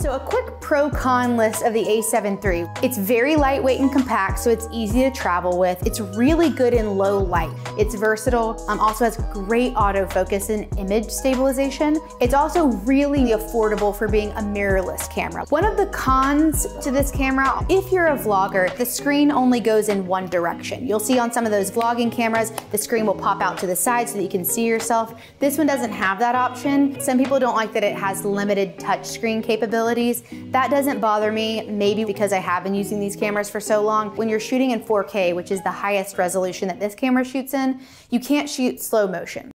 So a quick pro-con list of the a7 III. It's very lightweight and compact, so it's easy to travel with. It's really good in low light. It's versatile, um, also has great autofocus and image stabilization. It's also really affordable for being a mirrorless camera. One of the cons to this camera, if you're a vlogger, the screen only goes in one direction. You'll see on some of those vlogging cameras, the screen will pop out to the side so that you can see yourself. This one doesn't have that option. Some people don't like that it has limited touchscreen capabilities. That doesn't bother me, maybe because I have been using these cameras for so long. When you're shooting in 4K, which is the highest resolution that this camera shoots in, you can't shoot slow motion.